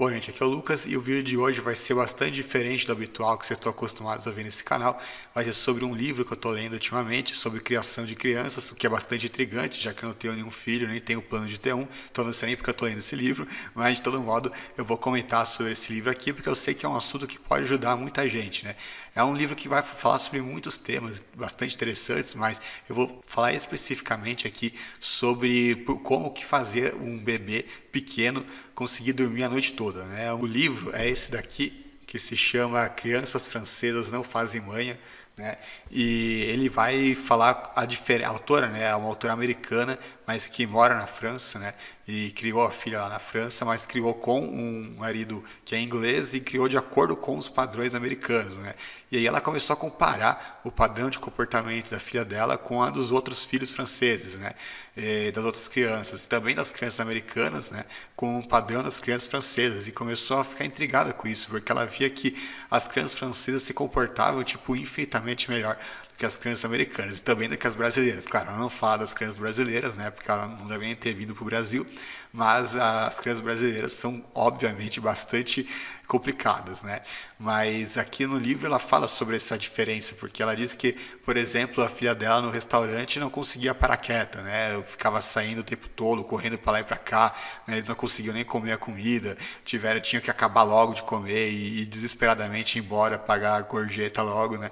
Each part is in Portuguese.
Bom, gente, aqui é o Lucas e o vídeo de hoje vai ser bastante diferente do habitual que vocês estão acostumados a ver nesse canal. Vai ser sobre um livro que eu estou lendo ultimamente, sobre criação de crianças, o que é bastante intrigante, já que eu não tenho nenhum filho, nem tenho plano de ter um, então não sei nem porque eu estou lendo esse livro, mas de todo modo eu vou comentar sobre esse livro aqui, porque eu sei que é um assunto que pode ajudar muita gente, né? É um livro que vai falar sobre muitos temas bastante interessantes, mas eu vou falar especificamente aqui sobre como que fazer um bebê pequeno conseguir dormir a noite toda. Né? O livro é esse daqui, que se chama Crianças Francesas Não Fazem Manha. Né? E ele vai falar a. A autora né, é uma autora americana, mas que mora na França, né? E criou a filha lá na França, mas criou com um marido que é inglês e criou de acordo com os padrões americanos, né? E aí ela começou a comparar o padrão de comportamento da filha dela com a dos outros filhos franceses, né? E das outras crianças, e também das crianças americanas, né? Com o padrão das crianças francesas e começou a ficar intrigada com isso, porque ela via que as crianças francesas se comportavam tipo infinitamente melhor que as crianças americanas e também do que as brasileiras. Claro, ela não fala das crianças brasileiras, né? Porque ela não deve nem ter vindo para o Brasil, mas as crianças brasileiras são obviamente bastante complicadas, né? Mas aqui no livro ela fala sobre essa diferença, porque ela diz que, por exemplo, a filha dela no restaurante não conseguia parar quieta, né? Eu ficava saindo o tempo todo, correndo para lá e para cá, né? eles não conseguiam nem comer a comida, tiveram, tinham que acabar logo de comer e, e desesperadamente ir embora pagar a gorjeta logo, né?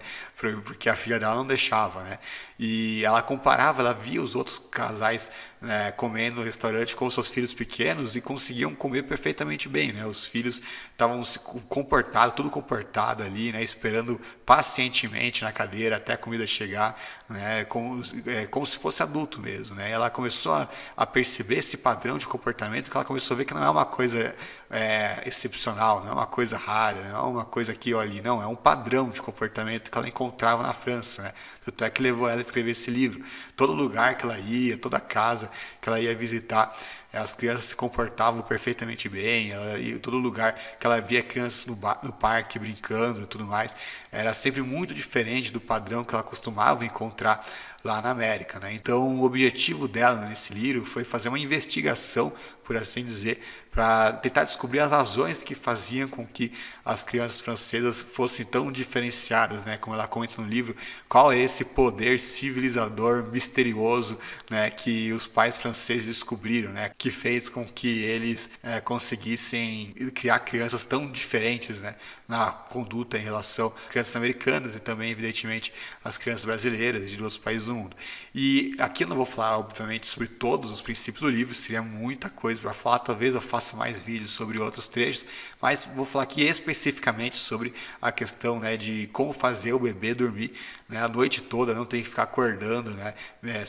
Porque a filha dela não deixava, né? E ela comparava, ela via os outros casais né, comendo no restaurante com seus filhos pequenos e conseguiam comer perfeitamente bem, né? Os filhos estavam comportados, tudo comportado ali, né? Esperando pacientemente na cadeira até a comida chegar, né? Como, é, como se fosse adulto mesmo, né? Ela começou a, a, perceber esse padrão de comportamento que ela começou a ver que não é uma coisa é, excepcional, não é uma coisa rara, não é uma coisa aqui ou ali, não, é um padrão de comportamento que ela encontrava na França, né? Tanto é que levou ela a escrever esse livro. Todo lugar que ela ia, toda casa que ela ia visitar, as crianças se comportavam perfeitamente bem, ela, e todo lugar que ela via crianças no, no parque brincando e tudo mais, era sempre muito diferente do padrão que ela costumava encontrar lá na América. Né? Então, o objetivo dela nesse livro foi fazer uma investigação, por assim dizer, para tentar descobrir as razões que faziam com que as crianças francesas fossem tão diferenciadas, né? como ela comenta no livro, qual é esse poder civilizador misterioso né? que os pais franceses descobriram, né? que fez com que eles é, conseguissem criar crianças tão diferentes né? na conduta em relação às crianças americanas e também, evidentemente, as crianças brasileiras de outros países do mundo. E aqui eu não vou falar, obviamente, sobre todos os princípios do livro, seria muita coisa para falar, talvez eu faça mais vídeos sobre outros trechos, mas vou falar aqui especificamente sobre a questão né, de como fazer o bebê dormir né, a noite toda, não tem que ficar acordando né, né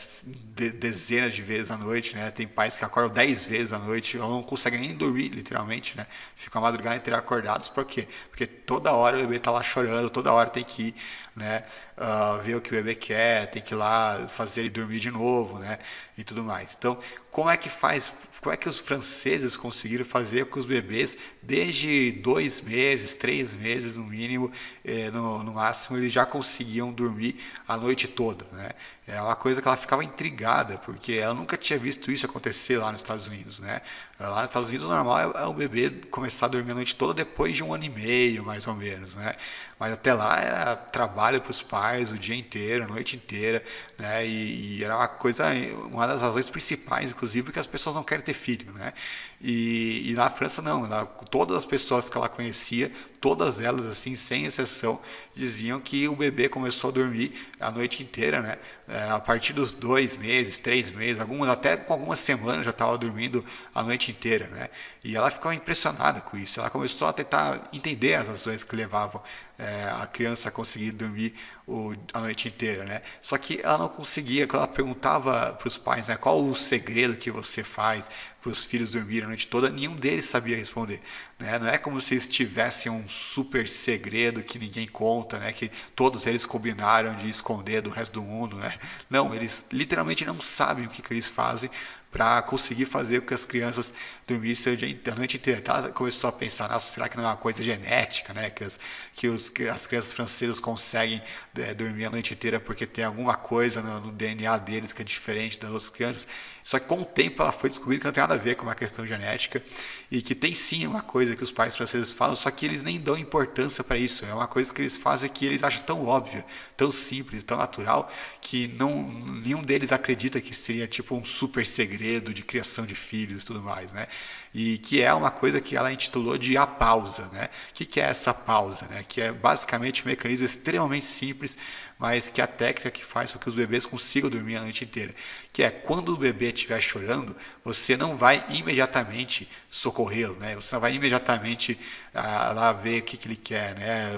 dezenas de vezes à noite. Né, tem pais que acordam dez vezes à noite ou não conseguem nem dormir, literalmente. Né, ficam a madrugada inteira acordados, por quê? Porque toda hora o bebê está lá chorando, toda hora tem que ir né, uh, ver o que o bebê quer, tem que ir lá fazer ele dormir de novo né, e tudo mais. Então, como é que faz como é que os franceses conseguiram fazer com os bebês, desde dois meses, três meses no mínimo, eh, no, no, máximo, eles já conseguiam dormir a noite toda? Né? É uma coisa que ela ficava intrigada, porque ela nunca tinha visto isso acontecer lá nos Estados Unidos. Né? Lá nos Estados Unidos, o normal é, o bebê começar a dormir a noite toda depois de um ano e meio, mais ou menos. Né? Mas até lá era trabalho para os pais o dia inteiro, a noite inteira, né? E, e, era uma coisa, uma das razões principais, inclusive, que as pessoas não querem ter filho, né? E, e na França não, ela, todas as pessoas que ela conhecia, todas elas, assim, sem exceção, diziam que o bebê começou a dormir a noite inteira, né? É, a partir dos dois meses, três meses, algumas até com algumas semanas já estava dormindo a noite inteira, né? E ela ficou impressionada com isso. Ela começou a tentar entender as razões que levavam é, a criança conseguir dormir o, a noite inteira, né? Só que ela não conseguia. Quando ela perguntava para os pais, né, qual o segredo que você faz para os filhos dormirem a noite toda, nenhum deles sabia responder. Né? Não é como se eles tivessem um super segredo que ninguém conta, né? que todos eles combinaram de esconder do resto do mundo. Né? Não, eles literalmente não sabem o que, que eles fazem para conseguir fazer com que as crianças dormissem a noite inteira. Ela começou a pensar, nossa, será que não é uma coisa genética, né? que, as, que, os, que as crianças francesas conseguem é, dormir a noite inteira porque tem alguma coisa no, no, DNA deles que é diferente das outras crianças? Só que com o tempo ela foi descobrindo que não tem nada a ver com uma questão genética e que tem sim uma coisa que os pais franceses falam, só que eles nem dão importância para isso. É uma coisa que eles fazem que eles acham tão óbvia, tão simples, tão natural, que não nenhum deles acredita que seria tipo um super segredo de criação de filhos e tudo mais, né? E que é uma coisa que ela intitulou de a pausa, né? O que, que é essa pausa, né? Que é basicamente um mecanismo extremamente simples, mas que é a técnica que faz com que os bebês consigam dormir a noite inteira. Que é quando o bebê estiver chorando, você não vai imediatamente socorrê-lo, né? Você não vai imediatamente ah, lá ver o que, que ele quer, né?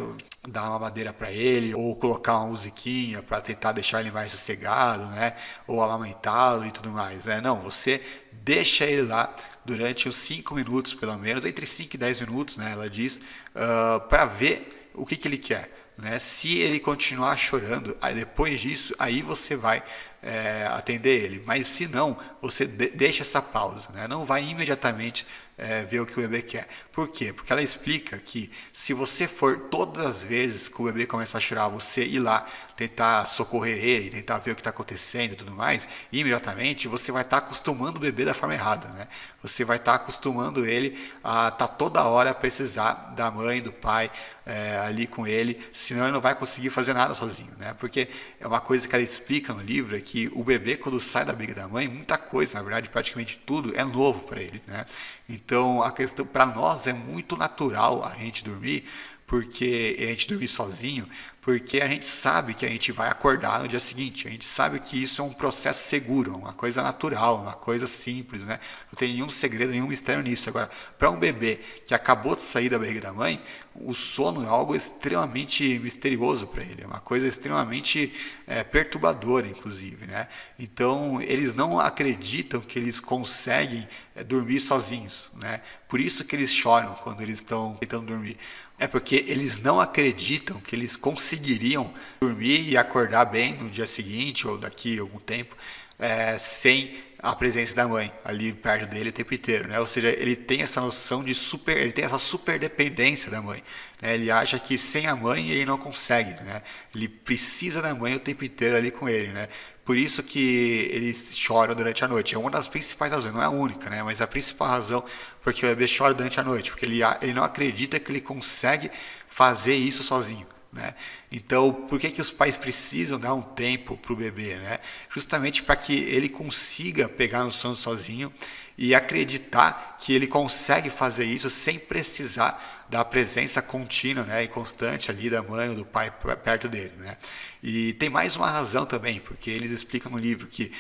Dar uma madeira para ele, ou colocar uma musiquinha para tentar deixar ele mais sossegado, né? Ou amamentá-lo e tudo mais, né? Não, você deixa ele lá durante uns 5 minutos, pelo menos, entre 5 e 10 minutos, né? Ela diz, uh, para ver o que, que ele quer. Né? Se ele continuar chorando, depois disso, aí você vai é, atender ele. Mas se não, você de deixa essa pausa, né? não vai imediatamente é, ver o que o bebê quer. Por quê? Porque ela explica que se você for todas as vezes que o bebê começar a chorar, você ir lá tentar socorrer ele, tentar ver o que está acontecendo e tudo mais, imediatamente você vai estar tá acostumando o bebê da forma errada, né? Você vai estar tá acostumando ele a estar tá toda hora a precisar da mãe, do pai é, ali com ele, senão ele não vai conseguir fazer nada sozinho, né? Porque é uma coisa que ela explica no livro é que o bebê quando sai da briga da mãe, muita coisa, na verdade, praticamente tudo é novo para ele, né? Então a questão para nós é muito natural a gente dormir porque a gente dormir sozinho, porque a gente sabe que a gente vai acordar no dia seguinte, a gente sabe que isso é um processo seguro, uma coisa natural, uma coisa simples, né? Não tem nenhum segredo, nenhum mistério nisso. Agora, para um bebê que acabou de sair da barriga da mãe, o sono é algo extremamente misterioso para ele, é uma coisa extremamente é, perturbadora, inclusive, né? Então, eles não acreditam que eles conseguem é, dormir sozinhos, né? Por isso que eles choram quando eles estão tentando dormir. É porque eles não acreditam que eles conseguiriam dormir e acordar bem no dia seguinte ou daqui a algum tempo é, sem a presença da mãe ali perto dele o tempo inteiro, né? Ou seja, ele tem essa noção de super, ele tem essa super dependência da mãe. Né? Ele acha que sem a mãe ele não consegue, né? Ele precisa da mãe o tempo inteiro ali com ele, né? Por isso que eles choram durante a noite. É uma das principais razões, não é a única, né? Mas a principal razão porque o bebê chora durante a noite, porque ele, ele não acredita que ele consegue fazer isso sozinho. Né? Então, por que, que os pais precisam dar um tempo para o bebê? Né? Justamente para que ele consiga pegar no sono sozinho e acreditar que ele consegue fazer isso sem precisar da presença contínua né, e constante ali da mãe ou do pai perto dele. Né? E tem mais uma razão também, porque eles explicam no livro que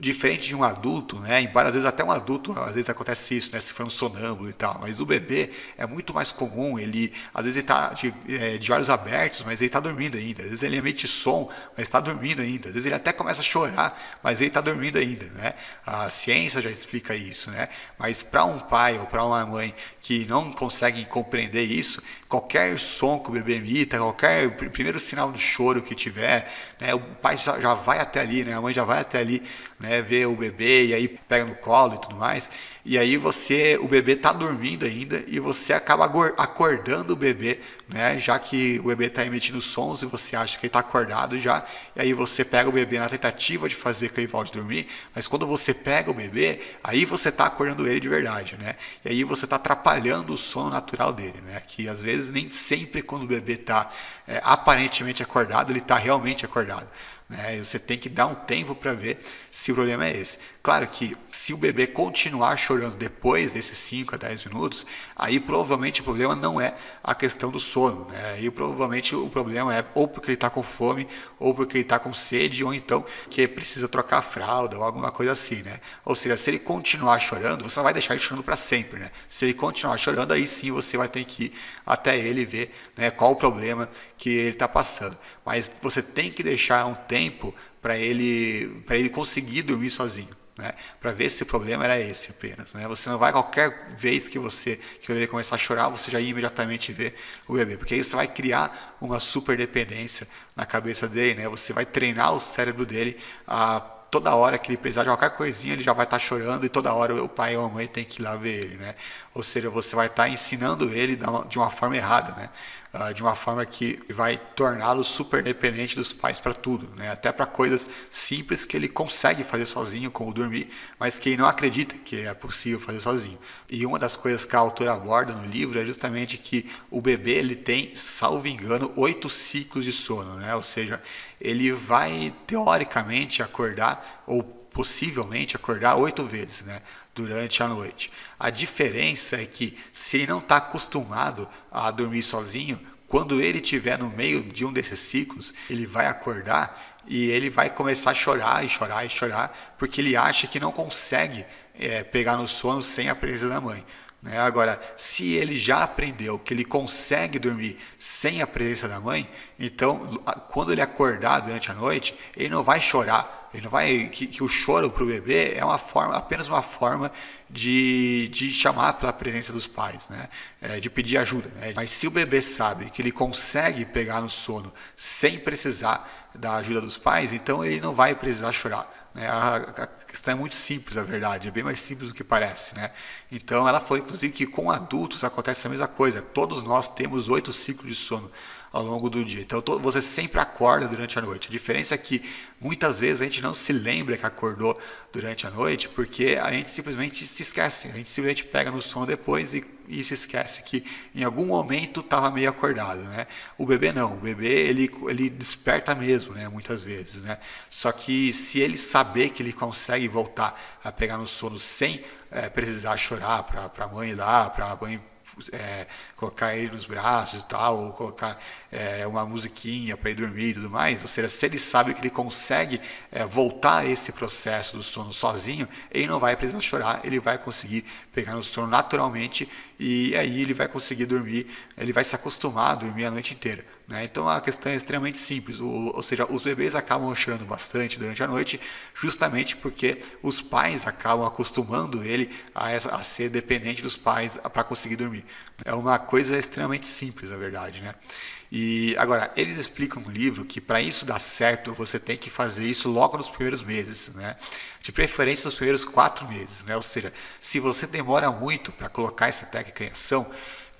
diferente de um adulto, né? Embora às vezes até um adulto, às vezes acontece isso, né? Se for um sonâmbulo e tal, mas o bebê é muito mais comum. Ele às vezes está de, é, de, olhos abertos, mas ele está dormindo ainda. Às vezes ele emite som, mas está dormindo ainda. Às vezes ele até começa a chorar, mas ele está dormindo ainda, né? A ciência já explica isso, né? Mas para um pai ou para uma mãe que não conseguem compreender isso, qualquer som que o bebê emita, qualquer primeiro sinal de choro que tiver, né? O pai já vai até ali, né? A mãe já vai até ali né, vê o bebê e aí pega no colo e tudo mais. E aí você, o bebê está dormindo ainda e você acaba acordando o bebê, né, já que o bebê está emitindo sons e você acha que ele está acordado já. E aí você pega o bebê na tentativa de fazer que ele volte a dormir, mas quando você pega o bebê, aí você está acordando ele de verdade, né? E aí você está atrapalhando o sono natural dele, né? Que às vezes nem sempre quando o bebê está é, aparentemente acordado, ele está realmente acordado. Né? Você tem que dar um tempo para ver se o problema é esse. Claro que se o bebê continuar chorando depois desses 5 a 10 minutos, aí provavelmente o problema não é a questão do sono. Né? Aí provavelmente o problema é ou porque ele está com fome, ou porque ele está com sede, ou então que precisa trocar a fralda ou alguma coisa assim. Né? Ou seja, se ele continuar chorando, você vai deixar ele chorando para sempre. Né? Se ele continuar chorando, aí sim você vai ter que ir até ele ver né, qual o problema que ele está passando. Mas você tem que deixar um tempo para ele, ele conseguir dormir sozinho. Né, para ver se o problema era esse apenas. Né? Você não vai qualquer vez que você que o bebê começar a chorar, você já imediatamente ver o bebê, porque isso vai criar uma super dependência na cabeça dele, né? Você vai treinar o cérebro dele a toda hora que ele precisar de qualquer coisinha, ele já vai estar tá chorando e toda hora o pai ou a mãe tem que ir lá ver ele, né? Ou seja, você vai estar tá ensinando ele de uma forma errada, né? Uh, de uma forma que vai torná-lo super dependente dos pais para tudo, né? até para coisas simples que ele consegue fazer sozinho, como dormir, mas que ele não acredita que é possível fazer sozinho. E uma das coisas que a autora aborda no livro é justamente que o bebê ele tem, salvo engano, oito ciclos de sono, né? ou seja, ele vai teoricamente acordar ou possivelmente acordar oito vezes, né? Durante a noite. A diferença é que se ele não está acostumado a dormir sozinho, quando ele estiver no meio de um desses ciclos, ele vai acordar e ele vai começar a chorar e chorar e chorar, porque ele acha que não consegue é, pegar no sono sem a presença da mãe. Né? Agora, se ele já aprendeu que ele consegue dormir sem a presença da mãe, então quando ele acordar durante a noite, ele não vai chorar. Ele não vai que, que o choro para o bebê é uma forma, apenas uma forma de, de chamar pela presença dos pais, né? É, de pedir ajuda. Né? Mas se o bebê sabe que ele consegue pegar no sono sem precisar da ajuda dos pais, então ele não vai precisar chorar. Né? A, questão é muito simples, a verdade, é bem mais simples do que parece. Né? Então, ela falou, inclusive, que com adultos acontece a mesma coisa. Todos nós temos oito ciclos de sono ao longo do dia. Então você sempre acorda durante a noite. A diferença é que muitas vezes a gente não se lembra que acordou durante a noite porque a gente simplesmente se esquece. A gente simplesmente pega no sono depois e, e se esquece que em algum momento estava meio acordado, né? O bebê não. O bebê ele, ele desperta mesmo, né? Muitas vezes, né? Só que se ele saber que ele consegue voltar a pegar no sono sem é, precisar chorar para a mãe lá, para a mãe é, colocar ele nos braços e tal, ou colocar é, uma musiquinha para ir dormir e tudo mais, ou seja, se ele sabe que ele consegue é, voltar a esse processo do sono sozinho, ele não vai precisar chorar, ele vai conseguir pegar no sono naturalmente e aí ele vai conseguir dormir, ele vai se acostumar a dormir a noite inteira. Né? Então a questão é extremamente simples, o, ou seja, os bebês acabam chorando bastante durante a noite, justamente porque os pais acabam acostumando ele a, a ser dependente dos pais para conseguir dormir. É uma coisa extremamente simples, na verdade. Né? E agora, eles explicam no livro que para isso dar certo, você tem que fazer isso logo nos primeiros meses, né? De preferência nos primeiros quatro meses, né? Ou seja, se você demora muito para colocar essa técnica em ação,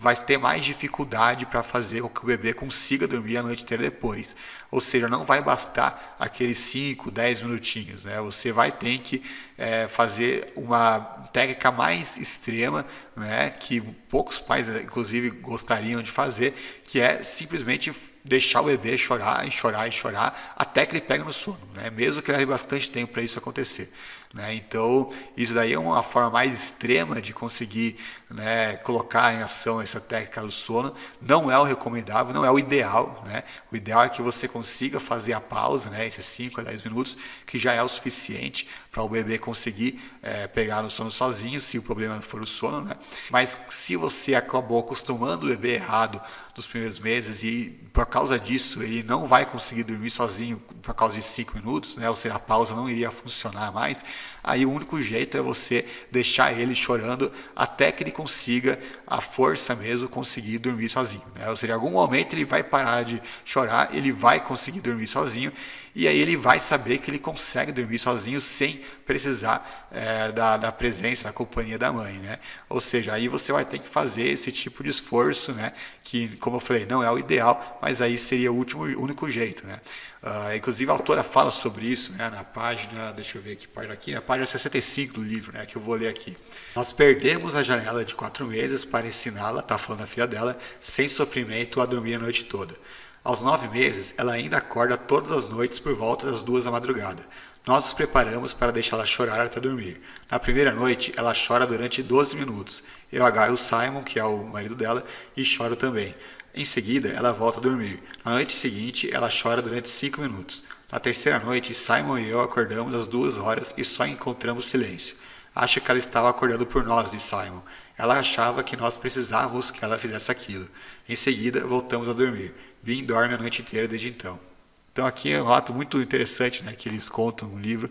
vai ter mais dificuldade para fazer com que o bebê consiga dormir a noite inteira depois. Ou seja, não vai bastar aqueles 5, 10 minutinhos. Né? Você vai ter que é, fazer uma técnica mais extrema, né? que poucos pais, inclusive, gostariam de fazer, que é simplesmente deixar o bebê chorar e chorar e chorar até que ele pegue no sono, né? mesmo que leve bastante tempo para isso acontecer. Né? Então, isso daí é uma forma mais extrema de conseguir né, colocar em ação essa técnica do sono. Não é o recomendável, não é o ideal. Né? O ideal é que você consiga fazer a pausa, né, esses 5 a 10 minutos, que já é o suficiente para o bebê conseguir é, pegar no sono sozinho, se o problema for o sono. Né? Mas se você acabou acostumando o bebê errado nos primeiros meses e por causa disso ele não vai conseguir dormir sozinho por causa de cinco minutos, né? ou seja, a pausa não iria funcionar mais, aí o único jeito é você deixar ele chorando até que ele consiga a força mesmo conseguir dormir sozinho. Né? Ou seja, em algum momento ele vai parar de chorar, ele vai conseguir dormir sozinho e aí ele vai saber que ele consegue dormir sozinho sem precisar é, da, da presença, da companhia da mãe, né? Ou seja, aí você vai ter que fazer esse tipo de esforço, né? Que, como eu falei, não é o ideal, mas aí seria o último, único jeito, né? Uh, inclusive a autora fala sobre isso né, na página, deixa eu ver que página aqui, na página 65 do livro, né, que eu vou ler aqui. Nós perdemos a janela de quatro meses para ensiná-la, tá falando a filha dela, sem sofrimento a dormir a noite toda. Aos nove meses, ela ainda acorda todas as noites por volta das duas da madrugada. Nós nos preparamos para deixá-la chorar até dormir. Na primeira noite, ela chora durante 12 minutos. Eu agarro Simon, que é o marido dela, e choro também. Em seguida, ela volta a dormir. Na noite seguinte, ela chora durante 5 minutos. Na terceira noite, Simon e eu acordamos às duas horas e só encontramos silêncio. Acho que ela estava acordando por nós, disse Simon. Ela achava que nós precisávamos que ela fizesse aquilo. Em seguida, voltamos a dormir. Vim dorme a noite inteira desde então. Então aqui é um relato muito interessante né, que eles contam no livro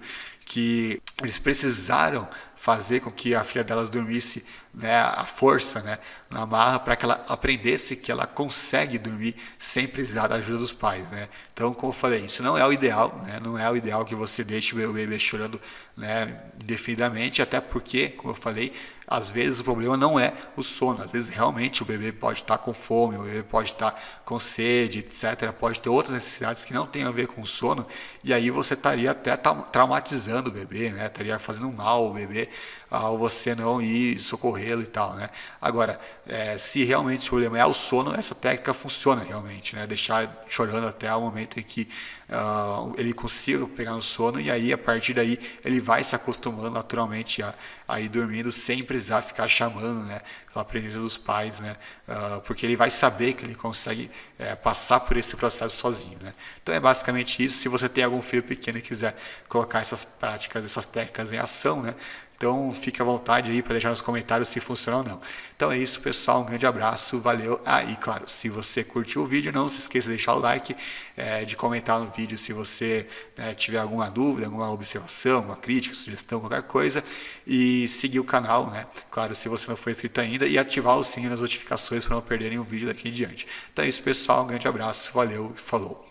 que eles precisaram fazer com que a filha delas dormisse né, à força, né, na marra, para que ela aprendesse que ela consegue dormir sem precisar da ajuda dos pais. Né. Então, como eu falei, isso não é o ideal, né, não é o ideal que você deixe o bebê chorando né, indefinidamente, até porque, como eu falei, às vezes o problema não é o sono, às vezes realmente o bebê pode estar com fome, o bebê pode estar com sede, etc. Pode ter outras necessidades que não têm a ver com o sono, e aí você estaria até traumatizando o bebê, né? estaria fazendo mal ao bebê ao você não ir socorrê-lo e tal. Né? Agora, é, se realmente o problema é o sono, essa técnica funciona realmente, né? deixar chorando até o momento em que uh, ele consiga pegar no sono, e aí a partir daí ele vai se acostumando naturalmente a, a ir dormindo sem precisar ficar chamando né, pela presença dos pais, né, uh, porque ele vai saber que ele consegue é, passar por esse processo sozinho. Né. Então é basicamente isso. Se você tem algum filho pequeno e quiser colocar essas práticas, essas técnicas em ação, né, então fique à vontade aí para deixar nos comentários se funciona ou não. Então é isso, pessoal. Um grande abraço, valeu. Ah, e claro, se você curtiu o vídeo, não se esqueça de deixar o like, é, de comentar no vídeo se você né, tiver alguma dúvida, alguma observação, uma crítica, sugestão, qualquer coisa. E seguir o canal, né? Claro, se você não for inscrito ainda, e ativar o sininho das notificações para não perderem o vídeo daqui em diante. Então é isso, pessoal. Um grande abraço, valeu e falou.